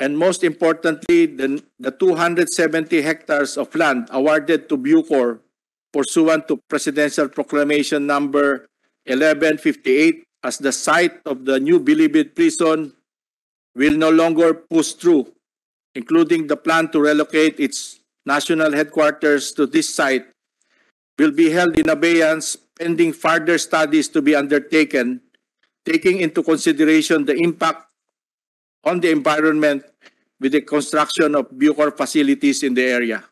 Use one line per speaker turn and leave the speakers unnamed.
And most importantly, the, the 270 hectares of land awarded to Bucor pursuant to Presidential Proclamation Number 1158 as the site of the new Bilibid prison will no longer push through, including the plan to relocate its national headquarters to this site, will be held in abeyance pending further studies to be undertaken, taking into consideration the impact on the environment with the construction of Bucor facilities in the area.